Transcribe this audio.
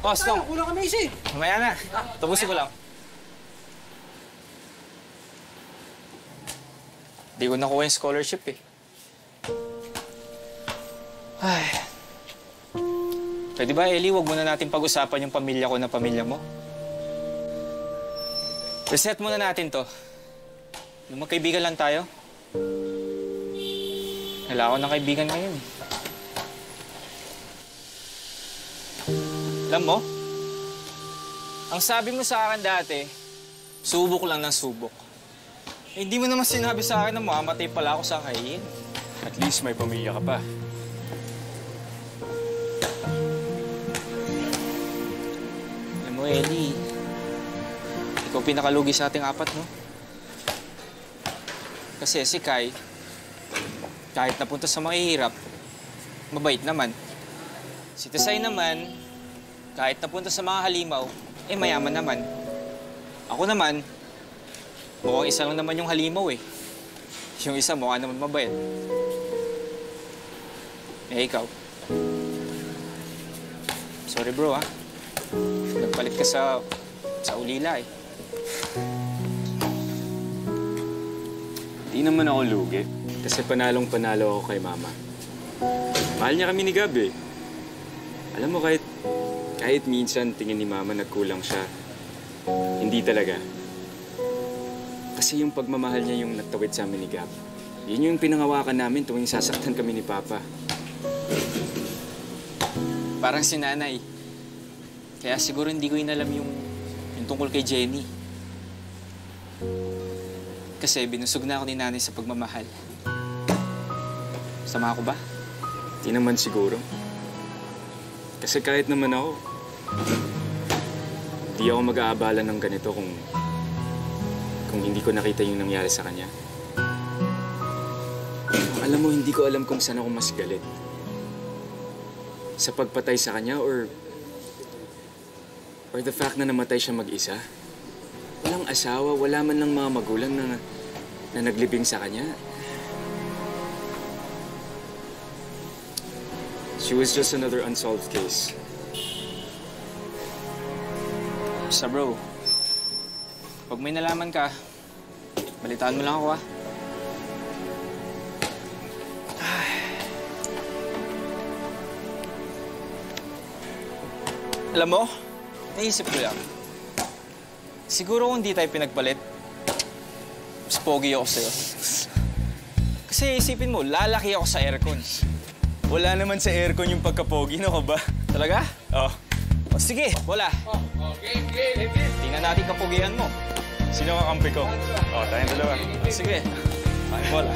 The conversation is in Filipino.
Boss, Tong. Kulang kami eh. Mamaya na. Tapusin ko lang. Di ko nakuha yung scholarship eh. Ay. Pwede ba, Ellie, wag muna natin pag-usapan yung pamilya ko na pamilya mo? Reset muna natin to. Yung magkaibigan lang tayo. Wala ako ng kaibigan ngayon eh. Alam mo, ang sabi mo sa akin dati, subok lang ng subok. Eh, hindi mo naman sinabi sa akin na mamamatay pala ako sa kain. At least may pamilya ka pa. Alam mo, Ellie, ikaw pinakalugi sa ating apat, no? Kasi si Kai, kahit napunta sa mga hirap, mabait naman. Si Tesay naman, kahit napunta sa mga halimaw, eh mayaman naman. Ako naman, mukhang isa lang naman yung halimaw eh. Yung isa mukha naman mabait. Eh ikaw. Sorry bro ah. Nagpalit ka sa sa ulila eh. Di naman ako lugi. Kasi panalong panalo ako kay Mama. Mahal niya kami ni Gab eh. Alam mo kahit, kahit minsan tingin ni Mama nagkulang siya, hindi talaga. Kasi yung pagmamahal niya yung nagtawid sa amin ni Gab. Yun yung pinangawakan namin tuwing sasaktan kami ni Papa. Parang si nanay. Kaya siguro hindi ko inalam yung, yung tungkol kay Jenny. Kasi binusog na ako ni nanay sa pagmamahal. Sama ko ba? Di naman siguro. Kasi kahit naman ako, di ako mag-aabala ng ganito kung kung hindi ko nakita yung nangyari sa kanya. Alam mo, hindi ko alam kung saan ako mas galit. Sa pagpatay sa kanya or or the fact na namatay siya mag-isa. Walang asawa, wala man lang mga magulang na, na naglibing sa kanya. She was just another unsolved case. Sa bro, pag may nalaman ka, balitaan mo lang ako ah. Alam mo, naisip ko lang. Siguro kung hindi tayo pinagpalit, mas pogi ako sa'yo. Kasi isipin mo, lalaki ako sa aircon. Wala naman sa aircon yung pagkapogi, no ka ba? Talaga? Oh. O sige, wala. Okay. Tingnan natin kapugihan mo. Sino kakampi ko? Oh, tayong dalawa. Sige. Ay, wala.